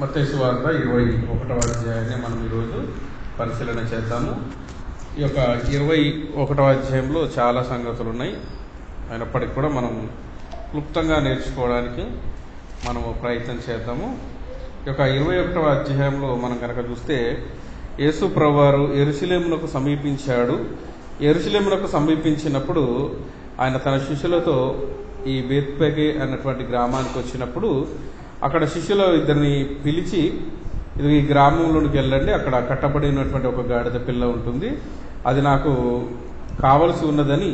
మతేసు వార్త ఇరవై ఒకటవ అధ్యాయాన్ని మనం ఈరోజు పరిశీలన చేద్దాము. ఈ యొక్క ఇరవై ఒకటవ అధ్యాయంలో చాలా సంగతులు ఉన్నాయి అయినప్పటికీ కూడా మనం క్లుప్తంగా నేర్చుకోవడానికి మనము ప్రయత్నం చేద్దాము. ఈ యొక్క ఇరవై ఒకటవ అధ్యాయంలో మనం కనుక చూస్తే యేసు ప్రభువారు ఎరుసలేమునకు సమీపించాడు. ఎరుసలేమునకు సమీపించినప్పుడు ఆయన తన శిష్యులతో ఈ బేత్పగే అన్నటువంటి గ్రామానికి వచ్చినప్పుడు అక్కడ శిష్యుల ఇద్దరిని పిలిచి ఇది ఈ గ్రామంలోనికి వెళ్ళండి అక్కడ కట్టబడినటువంటి ఒక గాడిద పిల్ల ఉంటుంది అది నాకు కావలసి ఉన్నదని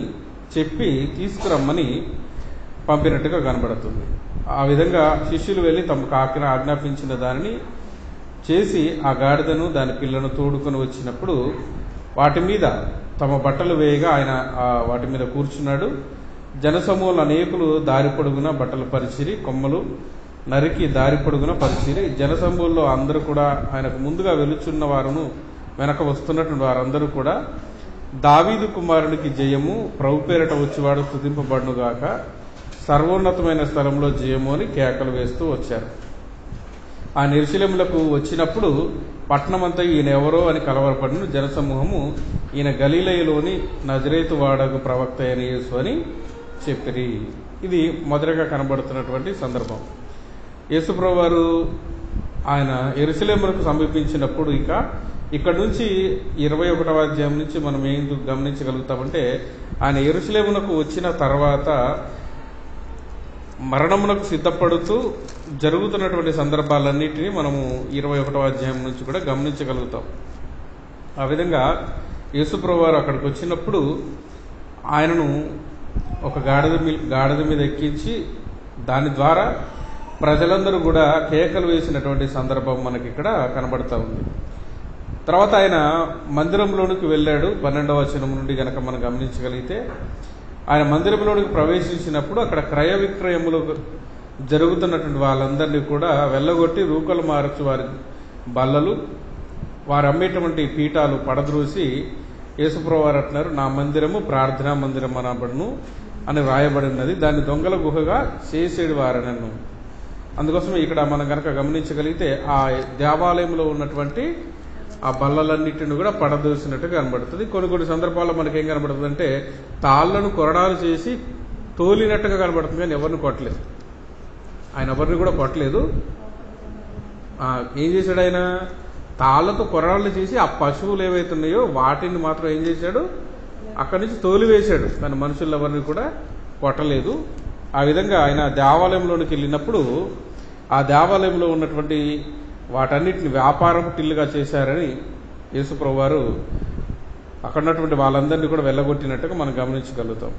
చెప్పి తీసుకురమ్మని పంపినట్టుగా కనబడుతుంది. ఆ విధంగా శిష్యులు వెళ్ళి తమ కాకిన ఆజ్ఞాపించిన దానిని చేసి ఆ గాడిదను దాని పిల్లను తోడుకొని వచ్చినప్పుడు వాటి మీద తమ బట్టలు వేయగా ఆయన వాటి మీద కూర్చున్నాడు. జనసమూహలు అనేకులు దారి పొడుగున బట్టలు పరిచిరి కొమ్మలు నరికి దారి పొడుగున పరిచిరి జనసమూహంలో అందరూ కూడా ఆయనకు ముందుగా వెలుచున్న వారును వెనక వస్తున్నటువంటి వారందరూ కూడా దావీదు కుమారునికి జయము ప్రభు పేరట వచ్చివాడు స్థుతింపబడునుగాక సర్వోన్నతమైన స్థలంలో జయము అని కేకలు వేస్తూ వచ్చారు. ఆ నిర్శిలములకు వచ్చినప్పుడు పట్టణమంతా ఈయన ఎవరో అని కలవరపడిన జనసమూహము ఈయన గలీలయలోని నజరేతు వాడకు ప్రవక్త అయిన యేసు అని చెప్పిరి. ఇది మొదటగా కనబడుతున్నటువంటి సందర్భం. యేసుప్రభు వారు ఆయన ఎరుసలేములకు సమీపించినప్పుడు ఇక ఇక్కడ నుంచి ఇరవై ఒకటవ అధ్యాయం నుంచి మనం ఏం గమనించగలుగుతామంటే ఆయన ఎరుసలేమునకు వచ్చిన తర్వాత మరణమునకు సిద్ధపడుతూ జరుగుతున్నటువంటి సందర్భాలన్నింటినీ మనము ఇరవై ఒకటవ అధ్యాయం నుంచి కూడా గమనించగలుగుతాం. ఆ విధంగా యేసుప్రభు వారు అక్కడికి వచ్చినప్పుడు ఆయనను ఒక గాడిద మీ గాడిద మీద ఎక్కించి దాని ద్వారా ప్రజలందరూ కూడా కేకలు వేసినటువంటి సందర్భం మనకి ఇక్కడ కనబడతా ఉంది. తర్వాత ఆయన మందిరంలోనికి వెళ్ళాడు. పన్నెండవ వచనం నుండి గనక మనం గమనించగలిగితే ఆయన మందిరంలోనికి ప్రవేశించినప్పుడు అక్కడ క్రయ విక్రయములు జరుగుతున్నటువంటి వాళ్ళందరినీ కూడా వెళ్ళగొట్టి రూకలు మార్చి వారి బల్లలు వారు అమ్మేటువంటి పీఠాలు పడద్రోసి యేసుప్రవారు అంటున్నారు నా మందిరము ప్రార్థనా మందిరం అనబడును అని వ్రాయబడినది. దాన్ని దొంగల గుహగా చేసేడు వారనను. అందుకోసం ఇక్కడ మనం కనుక గమనించగలిగితే ఆ దేవాలయంలో ఉన్నటువంటి ఆ బల్లలన్నిటిని కూడా పడదోసినట్టు కనబడుతుంది. కొన్ని కొన్ని సందర్భాల్లో మనకి ఏం కనబడుతుంది అంటే తాళ్ళను కొరడాలు చేసి తోలినట్టుగా కనబడుతుంది కానీ ఎవరిని కొట్టలేదు. ఆయన ఎవరిని కూడా కొట్టలేదు. ఏం చేశాడు ఆయన? తాళ్ళతో కొరడాలు చేసి ఆ పశువులు ఏవైతున్నాయో వాటిని మాత్రం ఏం చేశాడు? అక్కడి నుంచి తోలివేశాడు. కానీ మనుషులు ఎవరిని కూడా కొట్టలేదు. ఆ విధంగా ఆయన దేవాలయంలోనికి వెళ్ళినప్పుడు ఆ దేవాలయంలో ఉన్నటువంటి వాటన్నిటిని వ్యాపారపు టిల్లుగా చేశారని యేసుప్రభు వారు అక్కడ ఉన్నటువంటి వాళ్ళందరినీ కూడా వెళ్ళగొట్టినట్టుగా మనం గమనించగలుగుతాం.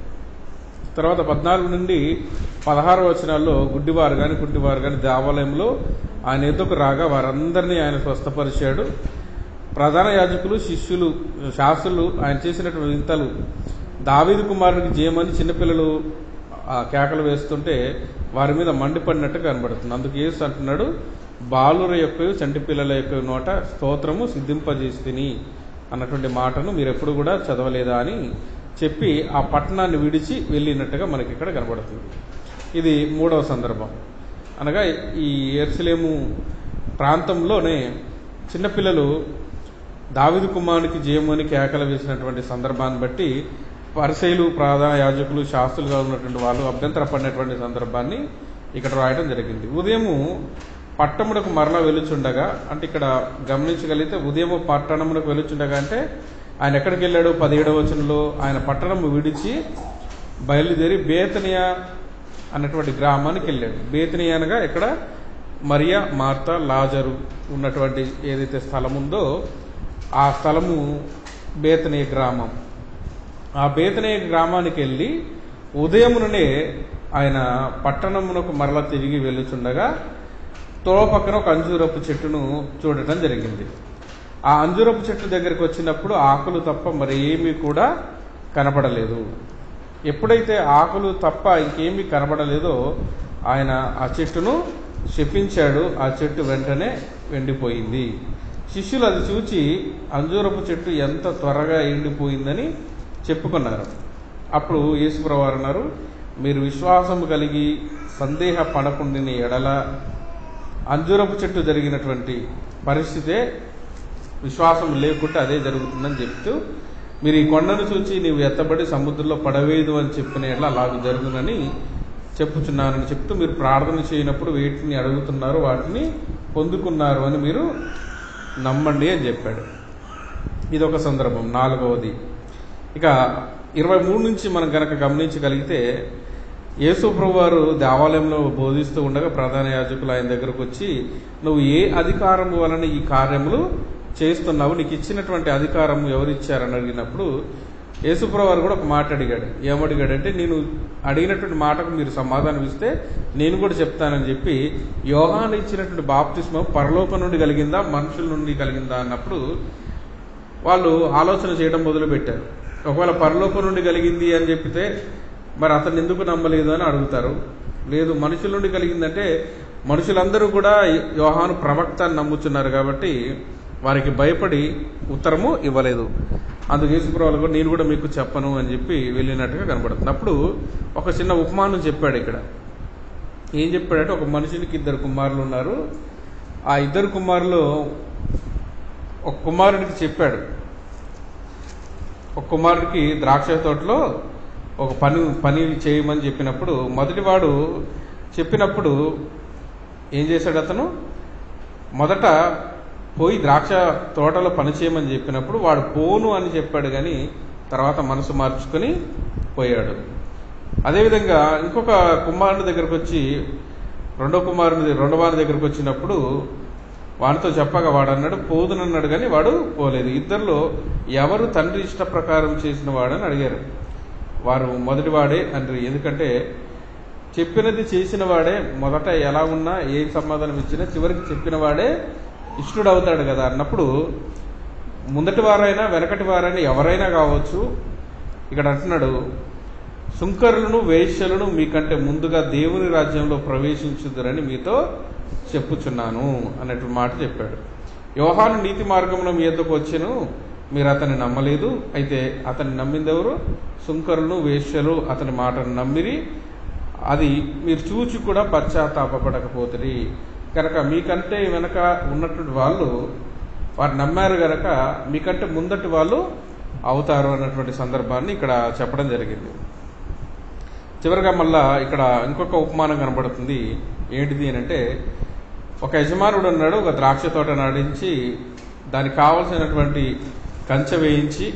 తర్వాత పద్నాలుగు నుండి పదహారు వచనాల్లో గుడ్డివారు కానీ గుడ్డివారు కానీ దేవాలయంలో ఆయన ఎదుకు రాగా వారందరినీ ఆయన స్వస్థపరిచాడు. ప్రధాన యాజకులు శిష్యులు శాస్త్రులు ఆయన చేసినటువంటి వింతలు. దావీదు కుమారునికి జయమని చిన్నపిల్లలు ఆ కేకలు వేస్తుంటే వారి మీద మండిపడినట్టు కనబడుతుంది. అందుకు యేసు అంటున్నాడు బాలుర యొక్క చంటి పిల్లల యొక్క నోట స్తోత్రము సిద్ధింపజేసి తిని అన్నటువంటి మాటను మీరు ఎప్పుడు కూడా చదవలేదా అని చెప్పి ఆ పట్టణాన్ని విడిచి వెళ్ళినట్టుగా మనకి ఇక్కడ కనబడుతుంది. ఇది మూడవ సందర్భం. అనగా ఈ ఎర్సలేము ప్రాంతంలోనే చిన్నపిల్లలు దావిదు కుమారునికి జయమని కేకలు వేసినటువంటి సందర్భాన్ని బట్టి పరిశైలు ప్రధాన యాజకులు శాస్త్రులుగా ఉన్నటువంటి వాళ్ళు అభ్యంతర పడినటువంటి సందర్భాన్ని ఇక్కడ రాయడం జరిగింది. ఉదయము పట్టణమునకు మరణ వెలుచుండగా అంటే ఇక్కడ గమనించగలిగితే ఉదయము పట్టణమునకు వెలుచుండగా అంటే ఆయన ఎక్కడికి వెళ్ళాడు? పదిహేడవ వచనంలో ఆయన పట్టణము విడిచి బయలుదేరి బేతనియా అన్నటువంటి గ్రామానికి వెళ్ళాడు. బేతనియా అనగా ఇక్కడ మరియా మార్త లాజరు ఉన్నటువంటి ఏదైతే స్థలం ఉందో ఆ స్థలము బేతనీయ గ్రామం. ఆ బేతనే గ్రామానికి వెళ్ళి ఉదయముననే ఆయన పట్టణమునకు మరల తిరిగి వెళ్ళుచుండగా త్రోవ పక్కన ఒక అంజూరపు చెట్టును చూడటం జరిగింది. ఆ అంజూరపు చెట్టు దగ్గరికి వచ్చినప్పుడు ఆకులు తప్ప మరి ఏమీ కూడా కనపడలేదు. ఎప్పుడైతే ఆకులు తప్ప ఇంకేమీ కనబడలేదో ఆయన ఆ చెట్టును శపించాడు. ఆ చెట్టు వెంటనే ఎండిపోయింది. శిష్యులు అది చూచి అంజూరపు చెట్టు ఎంత త్వరగా ఎండిపోయిందని చెప్పుకున్నారు. అప్పుడు యేసుప్రభు అన్నారు మీరు విశ్వాసం కలిగి సందేహ పడకుండిన ఎడల అంజూరపు చెట్టు జరిగినటువంటి పరిస్థితే విశ్వాసం లేకుంటే అదే జరుగుతుందని చెప్తూ మీరు ఈ కొండను చూచి నీవు ఎత్తబడి సముద్రంలో పడవేదు అని చెప్పిన ఎట్లా అలాగ జరుగునని చెప్పుచున్నానని చెప్తూ మీరు ప్రార్థన చేయనప్పుడు వీటిని అడుగుతున్నారు వాటిని పొందుకున్నారు అని మీరు నమ్మండి అని చెప్పాడు. ఇది ఒక సందర్భం. నాలుగవది. ఇక ఇరవై మూడు నుంచి మనం కనుక గమనించగలిగితే యేసు వారు దేవాలయంలో బోధిస్తూ ఉండగా ప్రధాన యాజకులు ఆయన దగ్గరకు వచ్చి నువ్వు ఏ అధికారం వలన ఈ కార్యములు చేస్తున్నావు? నీకు ఇచ్చినటువంటి అధికారం ఎవరిచ్చారని అడిగినప్పుడు యేసుప్రభు వారు కూడా ఒక మాట అడిగాడు. ఏమడిగాడంటే నేను అడిగినటువంటి మాటకు మీరు సమాధానం ఇస్తే నేను కూడా చెప్తానని చెప్పి యోగాను ఇచ్చినటువంటి బాప్తిస్మం పరలోకం నుండి కలిగిందా? మనుషుల నుండి కలిగిందా? అన్నప్పుడు వాళ్ళు ఆలోచన చేయడం మొదలుపెట్టారు. ఒకవేళ పరలోకం నుండి కలిగింది అని చెప్పితే మరి అతను ఎందుకు నమ్మలేదు అని అడుగుతారు. లేదు మనుషుల నుండి కలిగిందంటే మనుషులందరూ కూడా యోహాను ప్రవక్త అని నమ్ముతున్నారు కాబట్టి వారికి భయపడి ఉత్తరము ఇవ్వలేదు. అందుకు యేసుప్రభులు కూడా నేను కూడా మీకు చెప్పను అని చెప్పి వెళ్ళినట్టుగా కనబడుతుంది. అప్పుడు ఒక చిన్న ఉపమానం చెప్పాడు ఇక్కడ. ఏం చెప్పాడంటే ఒక మనిషినికి ఇద్దరు కుమారులు ఉన్నారు. ఆ ఇద్దరు కుమారులు ఒక కుమారునికి చెప్పాడు. ఒక కుమారుడికి ద్రాక్ష తోటలో ఒక పని పని చేయమని చెప్పినప్పుడు మొదటివాడు చెప్పినప్పుడు ఏం చేశాడు అతను? మొదట పోయి ద్రాక్ష తోటలో పని చేయమని చెప్పినప్పుడు వాడు పోను అని చెప్పాడు కానీ తర్వాత మనసు మార్చుకొని పోయాడు. అదేవిధంగా ఇంకొక కుమారుని దగ్గరకు వచ్చి రెండో కుమారుని రెండో వారి దగ్గరకు వచ్చినప్పుడు వాడితో చెప్పగా వాడు అన్నాడు పోదునన్నాడు కానీ వాడు పోలేదు. ఇద్దరిలో ఎవరు తండ్రి ఇష్ట ప్రకారం చేసిన వాడని అడిగారు. వారు మొదటి వాడే అంటారు ఎందుకంటే చెప్పినది చేసిన వాడే మొదట ఎలా ఉన్నా ఏం సమాధానం ఇచ్చినా చివరికి చెప్పిన వాడే ఇష్టడు అవుతాడు కదా అన్నప్పుడు ముందటి వారైనా వెనకటి వారైనా ఎవరైనా కావచ్చు. ఇక్కడ అంటున్నాడు సుంకరులను వేశ్యలను మీకంటే ముందుగా దేవుని రాజ్యంలో ప్రవేశించుదరని మీతో చెప్పుచున్నాను అన్నట్టు మాట చెప్పాడు. యోహాను నీతి మార్గంలో మీ ఎద్దకు వచ్చాను మీరు అతన్ని నమ్మలేదు. అయితే అతన్ని నమ్మిందెవరు? సుంకరులు వేశ్యలు అతని మాటను నమ్మిరి. అది మీరు చూచి కూడా పశ్చాత్తాపడకపోతుంది కనుక మీకంటే వెనక ఉన్నటువంటి వాళ్ళు వారు నమ్మారు గనక మీకంటే ముందటి వాళ్ళు అవుతారు అన్నటువంటి సందర్భాన్ని ఇక్కడ చెప్పడం జరిగింది. చివరిగా మళ్ళా ఇక్కడ ఇంకొక ఉపమానం కనబడుతుంది. ఏంటిది అని అంటే ఒక యజమానుడు ఉన్నాడు ఒక ద్రాక్ష తోట నాటించి దానికి కావలసినటువంటి కంచె వేయించి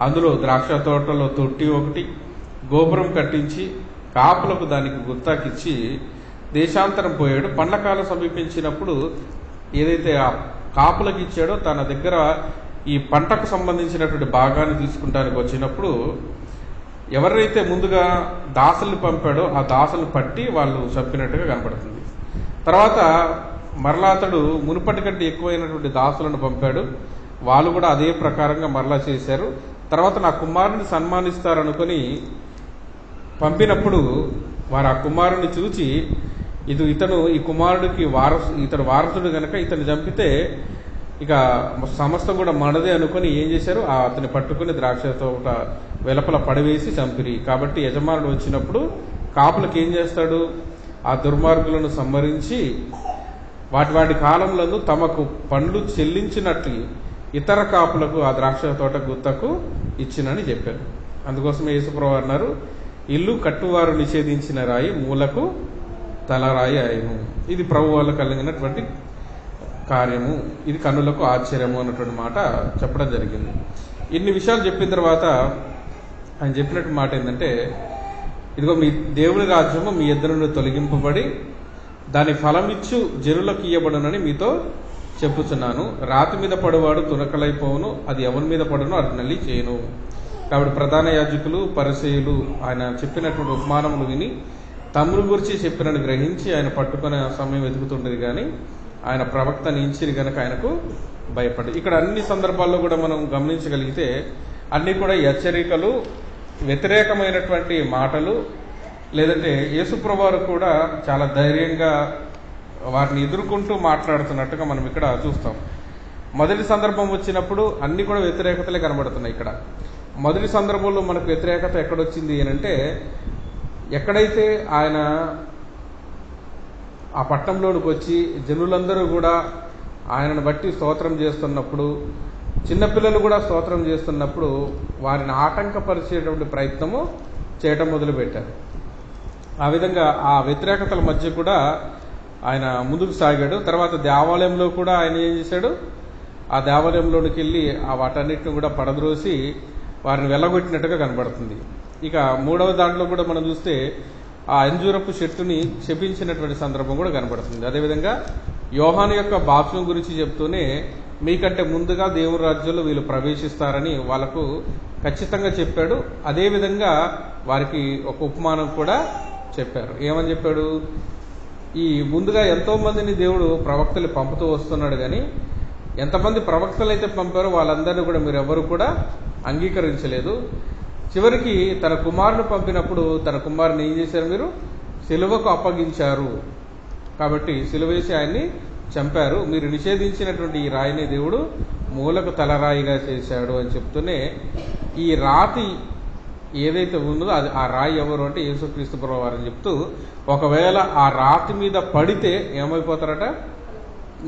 అందులో ద్రాక్ష తోటలో తొట్టి ఒకటి గోపురం కట్టించి కాపులకు దానికి గుత్తాకిచ్చి దేశాంతరం పోయాడు. పండ్ల కాలం సమీపించినప్పుడు ఏదైతే ఆ కాపులకు ఇచ్చాడో తన దగ్గర ఈ పంటకు సంబంధించినటువంటి భాగాన్ని తీసుకుంటానికి వచ్చినప్పుడు ఎవరైతే ముందుగా దాసుల్ని పంపాడో ఆ దాసులు పట్టి వాళ్ళు చంపినట్టుగా కనపడుతుంది. తర్వాత మరలా అతడు మునుపటి కంటే ఎక్కువైనటువంటి దాసులను పంపాడు. వాళ్ళు కూడా అదే ప్రకారంగా మరలా చేశారు. తర్వాత నా కుమారుని సన్మానిస్తారనుకొని పంపినప్పుడు వారు ఆ కుమారుని చూచి ఇది ఇతను ఈ కుమారుడికి వారసు ఇతడు వారసుడు గనక ఇతను చంపితే ఇక సమస్త కూడా మనదే అనుకొని ఏం చేశారు? ఆ అతని పట్టుకుని ద్రాక్ష తోట వెలపల పడవేసి చంపిరి. కాబట్టి యజమానుడు వచ్చినప్పుడు కాపులకు ఏం చేస్తాడు? ఆ దుర్మార్గులను సంహరించి వాటి వాటి కాలంలో తమకు పండ్లు చెల్లించినట్లు ఇతర కాపులకు ఆ ద్రాక్ష తోట గుత్తకు ఇచ్చినని చెప్పారు. అందుకోసమే యేసుప్రభు అన్నారు ఇల్లు కట్టువారు నిషేధించిన రాయి మూలకు తలరాయి ఆయను ఇది ప్రభు వల్ల కలిగినటువంటి కార్యము. ఇది కన్నులకు ఆశ్చర్యము అన్నటువంటి మాట చెప్పడం జరిగింది. ఇన్ని విషయాలు చెప్పిన తర్వాత ఆయన చెప్పినట్టు మాట ఏంటంటే ఇదిగో మీ దేవుని రాజ్యము మీ ఇద్దరు నుండి తొలగింపబడి దాని ఫలమిచ్చు జనులకు ఇయ్యబడునని మీతో చెప్పుచున్నాను. రాతి మీద పడువాడు తునకలైపోవును అది ఎవరి మీద పడునో అది నల్లి చేయను. కాబట్టి ప్రధాన యాజకులు పరిచయులు ఆయన చెప్పినటువంటి ఉపమానములు విని తమ్ముడు గురించి చెప్పినని గ్రహించి ఆయన పట్టుకునే సమయం వెతుకుతుండేది కానీ ఆయన ప్రవక్త నించిని గనక ఆయనకు భయపడి ఇక్కడ అన్ని సందర్భాల్లో కూడా మనం గమనించగలిగితే అన్ని కూడా హెచ్చరికలు వ్యతిరేకమైనటువంటి మాటలు లేదంటే యేసుప్రభువారు కూడా చాలా ధైర్యంగా వారిని ఎదుర్కొంటూ మాట్లాడుతున్నట్టుగా మనం ఇక్కడ చూస్తాం. మొదటి సందర్భం వచ్చినప్పుడు అన్ని కూడా వ్యతిరేకతలే కనబడుతున్నాయి ఇక్కడ. మొదటి సందర్భంలో మనకు వ్యతిరేకత ఎక్కడొచ్చింది అంటే ఎక్కడైతే ఆయన ఆ పట్టణంలోనికి వచ్చి జనులందరూ కూడా ఆయనను బట్టి స్తోత్రం చేస్తున్నప్పుడు చిన్నపిల్లలు కూడా స్తోత్రం చేస్తున్నప్పుడు వారిని ఆటంకపరిచేటువంటి ప్రయత్నము చేయటం మొదలుపెట్టారు. ఆ విధంగా ఆ వ్యతిరేకతల మధ్య కూడా ఆయన ముందుకు సాగాడు. తర్వాత దేవాలయంలో కూడా ఆయన ఏం చేశాడు? ఆ దేవాలయంలోనికి వెళ్ళి ఆ వాటన్నిటిని కూడా పడద్రోసి వారిని వెళ్ళగొట్టినట్టుగా కనబడుతుంది. ఇక మూడవ దాంట్లో కూడా మనం చూస్తే ఆ అంజూరపు చెట్టుని శపించినటువంటి సందర్భం కూడా కనబడుతుంది. అదేవిధంగా యోహాను యొక్క బాప్సం గురించి చెప్తూనే మీకంటే ముందుగా దేవుని రాజ్యంలో వీళ్ళు ప్రవేశిస్తారని వాళ్ళకు ఖచ్చితంగా చెప్పాడు. అదేవిధంగా వారికి ఒక ఉపమానం కూడా చెప్పారు. ఏమని చెప్పాడు? ఈ ముందుగా ఎంతో మందిని దేవుడు ప్రవక్తలు పంపుతూ వస్తున్నాడు కానీ ఎంతమంది ప్రవక్తలు అయితే పంపారో వాళ్ళందరినీ కూడా మీరు ఎవరు కూడా అంగీకరించలేదు. చివరికి తన కుమారుని పంపినప్పుడు తన కుమారుని ఏం చేశారు మీరు? సిలువకు అప్పగించారు. కాబట్టి సిలువేసి ఆయన్ని చంపారు. మీరు నిషేధించినటువంటి ఈ రాయిని దేవుడు మూలకు తలరాయిగా చేశాడు అని చెప్తూనే ఈ రాతి ఏదైతే ఉన్నదో అది ఆ రాయి ఎవరు అంటే యేసుక్రీస్తు ప్రభువారు అని చెప్తూ ఒకవేళ ఆ రాతి మీద పడితే ఏమైపోతారట?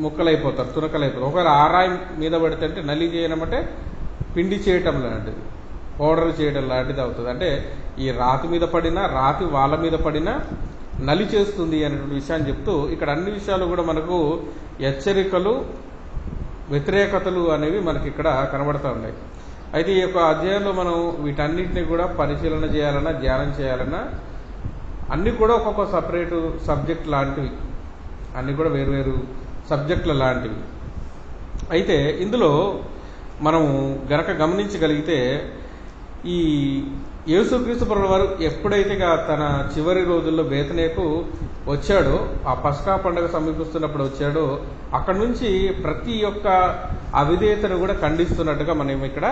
ముక్కలైపోతారు తునకలైపోతారు. ఒకవేళ ఆ రాయి మీద పడితే అంటే నలి చేయడం అంటే పిండి చేయటం లాంటిది పౌడర్ చేయడం లాంటిది అవుతుంది. అంటే ఈ రాతి మీద పడినా రాతి వాళ్ళ మీద పడినా నలి చేస్తుంది అనేటువంటి విషయాన్ని చెప్తూ ఇక్కడ అన్ని విషయాలు కూడా మనకు హెచ్చరికలు వ్యతిరేకతలు అనేవి మనకి ఇక్కడ కనబడతా ఉన్నాయి. అయితే ఈ యొక్క అధ్యాయంలో మనం వీటన్నిటిని కూడా పరిశీలన చేయాలన్నా ధ్యానం చేయాలన్నా అన్ని కూడా ఒక్కొక్క సపరేట్ సబ్జెక్ట్ లాంటివి. అన్ని కూడా వేరువేరు సబ్జెక్టుల లాంటివి. అయితే ఇందులో మనము గనక గమనించగలిగితే ఈ యేసుక్రీస్తు ప్రభుల వారు ఎప్పుడైతే తన చివరి రోజుల్లో బేతనేకు వచ్చాడో ఆ పస్కా పండుగ సమీపిస్తున్నప్పుడు వచ్చాడో అక్కడి నుంచి ప్రతి ఒక్క అవిధేయతను కూడా ఖండిస్తున్నట్టుగా మనం ఇక్కడ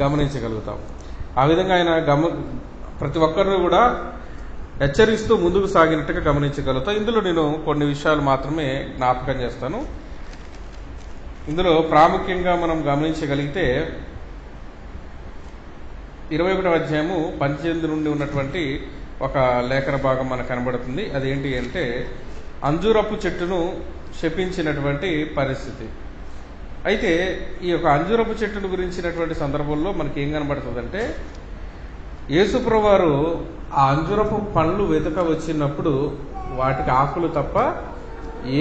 గమనించగలుగుతాం. ఆ విధంగా ఆయన గమ ప్రతి ఒక్కరిని కూడా హెచ్చరిస్తూ ముందుకు సాగినట్టుగా గమనించగలుగుతాం. ఇందులో నేను కొన్ని విషయాలు మాత్రమే జ్ఞాపకం చేస్తాను. ఇందులో ప్రాముఖ్యంగా మనం గమనించగలిగితే ఇరవై ఒకటో అధ్యాయము పంచెనిమిది నుండి ఉన్నటువంటి ఒక లేఖన భాగం మనకు కనబడుతుంది. అదేంటి అంటే అంజూరపు చెట్టును శపించినటువంటి పరిస్థితి. అయితే ఈ యొక్క అంజూరపు చెట్టును గురించినటువంటి సందర్భంలో మనకి ఏం కనబడుతుందంటే యేసుప్రభు వారు ఆ అంజురపు పండ్లు వెతక వచ్చినప్పుడు వాటికి ఆకులు తప్ప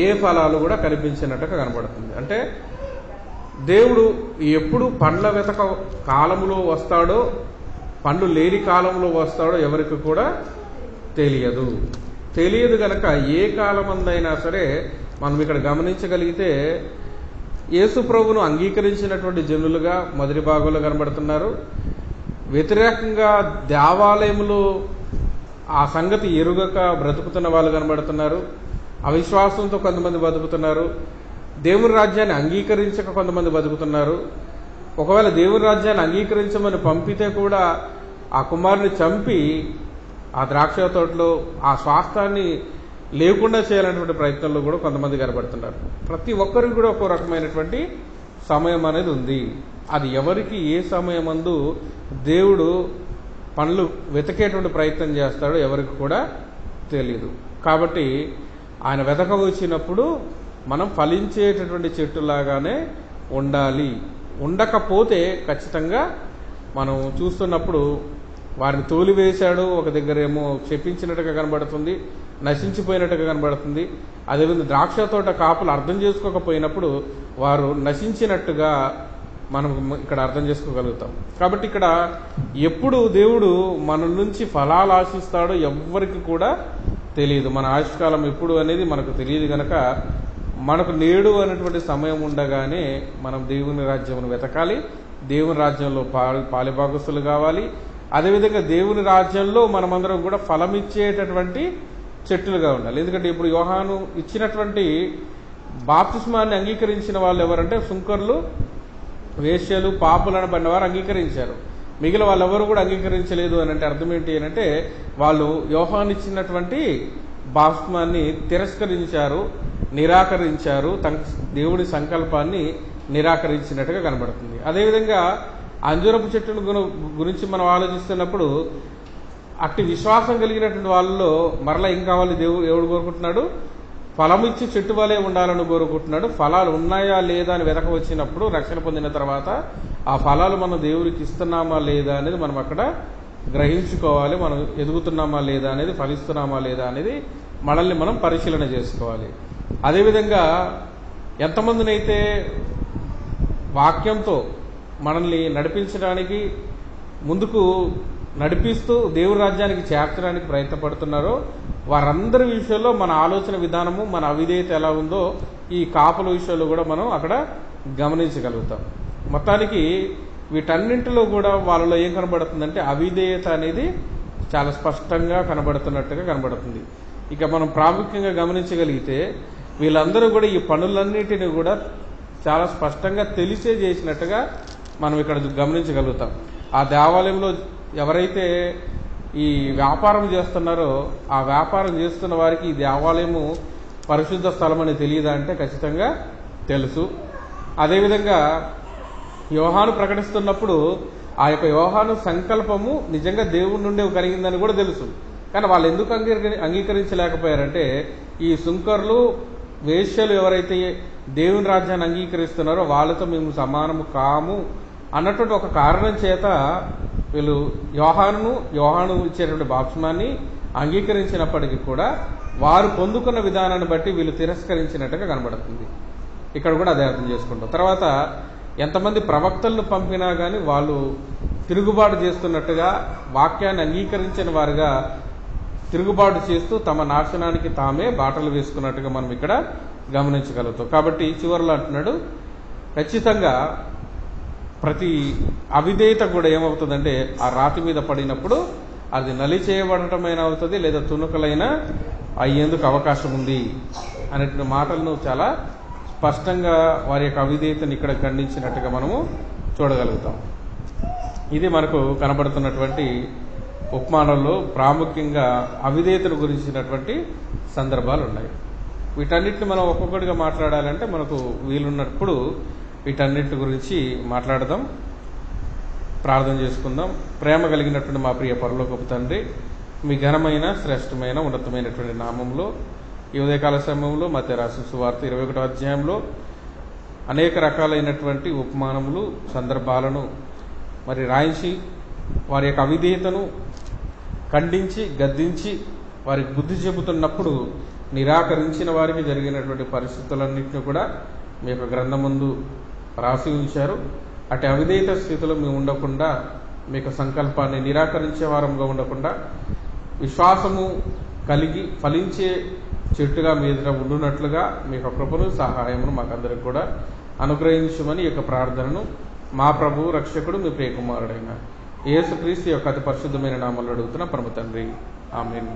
ఏ ఫలాలు కూడా కనిపించినట్టుగా కనబడుతుంది. అంటే దేవుడు ఎప్పుడు పండ్ల వెతక కాలంలో వస్తాడో పండ్లు లేని కాలంలో వస్తాడో ఎవరికి కూడా తెలియదు. తెలియదు గనక ఏ కాలమందైనా సరే మనం ఇక్కడ గమనించగలిగితే యేసు ప్రభును అంగీకరించినటువంటి జనులుగా మొదటి భాగంలో కనబడుతున్నారు. వ్యతిరేకంగా దేవాలయములో ఆ సంగతి ఎరుగక బ్రతుకుతున్న వాళ్ళు కనబడుతున్నారు. అవిశ్వాసంతో కొంతమంది బతుకుతున్నారు. దేవుని రాజ్యాన్ని అంగీకరించక కొంతమంది బతుకుతున్నారు. ఒకవేళ దేవుని రాజ్యాన్ని అంగీకరించమని పంపితే కూడా ఆ కుమారుని చంపి ఆ ద్రాక్ష తోటలో ఆ స్వాస్థాన్ని లేకుండా చేయాలనేటువంటి ప్రయత్నంలో కూడా కొంతమంది కనబడుతున్నారు. ప్రతి ఒక్కరికి కూడా ఒక రకమైనటువంటి సమయం అనేది ఉంది. అది ఎవరికి ఏ సమయమందు దేవుడు పనులు వెతకేటువంటి ప్రయత్నం చేస్తాడో ఎవరికి కూడా తెలియదు కాబట్టి ఆయన వెతక వచ్చినప్పుడు మనం ఫలించేటటువంటి చెట్టులాగానే ఉండాలి. ఉండకపోతే ఖచ్చితంగా మనం చూస్తున్నప్పుడు వారిని తోలివేశాడు ఒక దగ్గర ఏమో కనబడుతుంది. నశించిపోయినట్టుగా కనబడుతుంది. అదేవిధంగా ద్రాక్ష తోట కాపులు అర్థం చేసుకోకపోయినప్పుడు వారు నశించినట్టుగా మనం ఇక్కడ అర్థం చేసుకోగలుగుతాం. కాబట్టి ఇక్కడ ఎప్పుడు దేవుడు మన నుంచి ఫలాలు ఆశిస్తాడో ఎవ్వరికి కూడా తెలియదు. మన ఆయుష్కాలం ఎప్పుడు అనేది మనకు తెలియదు గనక మనకు నేడు అనేటువంటి సమయం ఉండగానే మనం దేవుని రాజ్యమును వెతకాలి. దేవుని రాజ్యంలో పాలి పాలిభాగస్తులు కావాలి. అదేవిధంగా దేవుని రాజ్యంలో మనమందరం కూడా ఫలమిచ్చేటటువంటి చెట్లుగా ఉండాలి. ఎందుకంటే ఇప్పుడు యోహాను ఇచ్చినటువంటి బాప్తిస్మాన్ని అంగీకరించిన వాళ్ళు ఎవరంటే సుంకర్లు వేశ్యలు పాపులు అనబడిన వారు అంగీకరించారు. మిగిలిన వాళ్ళెవరు కూడా అంగీకరించలేదు అని అంటే అర్థం ఏంటి అంటే వాళ్ళు యోహాన్ ఇచ్చినటువంటి బాప్తిస్మాన్ని తిరస్కరించారు నిరాకరించారు తన దేవుడి సంకల్పాన్ని నిరాకరించినట్టుగా కనబడుతుంది. అదేవిధంగా అంజురపు చెట్టును గురించి మనం ఆలోచిస్తున్నప్పుడు అట్టి విశ్వాసం కలిగినటువంటి వాళ్ళలో మరలా ఏం కావాలి? దేవుడు ఎవడు కోరుకుంటున్నాడు? ఫలం ఇచ్చి చెట్టు వలె ఉండాలని కోరుకుంటున్నాడు. ఫలాలు ఉన్నాయా లేదా అని వెతక వచ్చినప్పుడు రక్షణ పొందిన తర్వాత ఆ ఫలాలు మనం దేవుడికి ఇస్తున్నామా లేదా అనేది మనం అక్కడ గ్రహించుకోవాలి. మనం ఎదుగుతున్నామా లేదా అనేది ఫలిస్తున్నామా లేదా అనేది మనల్ని మనం పరిశీలన చేసుకోవాలి. అదేవిధంగా ఎంతమందినైతే వాక్యంతో మనల్ని నడిపించడానికి ముందుకు నడిపిస్తూ దేవుడి రాజ్యానికి చేర్చడానికి ప్రయత్నపడుతున్నారో వారందరి విషయంలో మన ఆలోచన విధానము మన అవిధేయత ఎలా ఉందో ఈ కాపుల విషయంలో కూడా మనం అక్కడ గమనించగలుగుతాం. మొత్తానికి వీటన్నింటిలో కూడా వాళ్ళలో ఏం కనబడుతుందంటే అవిధేయత అనేది చాలా స్పష్టంగా కనబడుతున్నట్టుగా కనబడుతుంది. ఇక మనం ప్రాముఖ్యంగా గమనించగలిగితే వీళ్ళందరూ కూడా ఈ పనులన్నిటిని కూడా చాలా స్పష్టంగా తెలిసే చేసినట్టుగా మనం ఇక్కడ గమనించగలుగుతాం. ఆ దేవాలయంలో ఎవరైతే ఈ వ్యాపారం చేస్తున్నారో ఆ వ్యాపారం చేస్తున్న వారికి ఈ దేవాలయము పరిశుద్ధ స్థలం అని తెలియదా అంటే ఖచ్చితంగా తెలుసు. అదేవిధంగా యోహాను ప్రకటిస్తున్నప్పుడు ఆ యొక్క యోహాను సంకల్పము నిజంగా దేవుడి నుండి కలిగిందని కూడా తెలుసు. కానీ వాళ్ళు ఎందుకు అంగీకరి అంగీకరించలేకపోయారంటే ఈ సుంకర్లు వేశ్యలు ఎవరైతే దేవుని రాజ్యాన్ని అంగీకరిస్తున్నారో వాళ్ళతో మేము సమానము కాము అన్నటువంటి ఒక కారణం చేత వీళ్ళు యోహాను యోహాను ఇచ్చేటువంటి బాప్స్మాన్ని అంగీకరించినప్పటికీ కూడా వారు పొందుకున్న విధానాన్ని బట్టి వీళ్ళు తిరస్కరించినట్టుగా కనబడుతుంది. ఇక్కడ కూడా అదే అర్థం చేసుకుంటాం. తర్వాత ఎంతమంది ప్రవక్తలను పంపినా కానీ వాళ్ళు తిరుగుబాటు చేస్తున్నట్టుగా వాక్యాన్ని అంగీకరించిన వారుగా తిరుగుబాటు చేస్తూ తమ నాశనానికి తామే బాటలు వేసుకున్నట్టుగా మనం ఇక్కడ గమనించగలుగుతాం. కాబట్టి చివరిలో అంటున్నాడు ఖచ్చితంగా ప్రతి అవిధేయత కూడా ఏమవుతుందంటే ఆ రాతి మీద పడినప్పుడు అది నలి చేయబడటమైనా అవుతుంది లేదా తుణుకలైనా అయ్యేందుకు అవకాశం ఉంది అనేటువంటి మాటలను చాలా స్పష్టంగా వారి యొక్క అవిధేయతను ఇక్కడ ఖండించినట్టుగా మనము చూడగలుగుతాం. ఇది మనకు కనబడుతున్నటువంటి ఉపమానంలో ప్రాముఖ్యంగా అవిధేయతను గురించినటువంటి సందర్భాలు ఉన్నాయి వీటన్నిటిని మనం ఒక్కొక్కటిగా మాట్లాడాలంటే మనకు వీలున్నప్పుడు వీటన్నిటి గురించి మాట్లాడదాం ప్రార్థన చేసుకుందాం. ప్రేమ కలిగినటువంటి మా ప్రియ పరలోకపు తండ్రి మీ ఘనమైన శ్రేష్టమైన ఉన్నతమైనటువంటి నామంలో ఈ ఉదయకాల సమయంలో మధ్య రాసిన సువార్త ఇరవై ఒకటో అధ్యాయంలో అనేక రకాలైనటువంటి ఉపమానములు సందర్భాలను మరి రాయించి వారి యొక్క అవిధేయతను ఖండించి గద్దించి వారికి బుద్ధి చెబుతున్నప్పుడు నిరాకరించిన వారికి జరిగినటువంటి పరిస్థితులన్నింటినీ కూడా మీ యొక్క గ్రంథం ముందు రాసి ఉంచారు అటు అవిధేయత స్థితిలో మేము ఉండకుండా మీకు సంకల్పాన్ని నిరాకరించే వారంగా ఉండకుండా విశ్వాసము కలిగి ఫలించే చెట్టుగా మీ ఎదుట ఉండునట్లుగా మీ యొక్క కృపను సహాయమును మాకందరికి కూడా అనుగ్రహించమని యొక్క ప్రార్థనను మా ప్రభు రక్షకుడు మీ ప్రియకుమారుడైన యేసుక్రీస్తు యొక్క అతి పరిశుద్ధమైన నామంలో అడుగుతున్న పరమ తండ్రి. ఆమెను.